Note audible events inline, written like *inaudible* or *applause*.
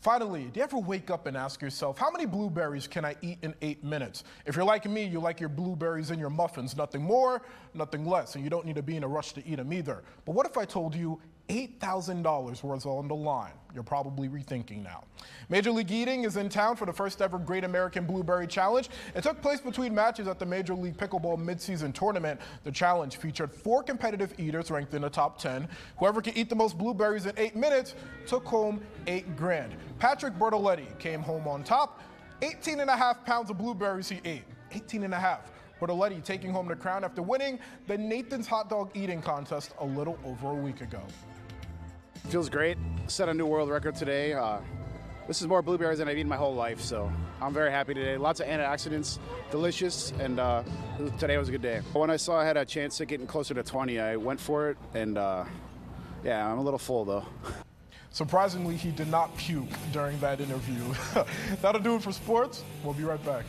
Finally, do you ever wake up and ask yourself, how many blueberries can I eat in eight minutes? If you're like me, you like your blueberries in your muffins, nothing more, nothing less, and you don't need to be in a rush to eat them either. But what if I told you $8,000 was on the line? You're probably rethinking now. Major League Eating is in town for the first ever Great American Blueberry Challenge. It took place between matches at the Major League Pickleball midseason tournament. The challenge featured four competitive eaters ranked in the top 10. Whoever could eat the most blueberries in eight minutes took home eight grand. Patrick Bertoletti came home on top. 18 and a half pounds of blueberries he ate. 18 and a half. Bertoletti taking home the crown after winning the Nathan's Hot Dog Eating Contest a little over a week ago. Feels great. Set a new world record today. Uh, this is more blueberries than I've eaten my whole life, so I'm very happy today. Lots of antioxidants, delicious, and uh, today was a good day. When I saw I had a chance at getting closer to 20, I went for it, and uh, yeah, I'm a little full though. Surprisingly, he did not puke during that interview. *laughs* That'll do it for sports. We'll be right back.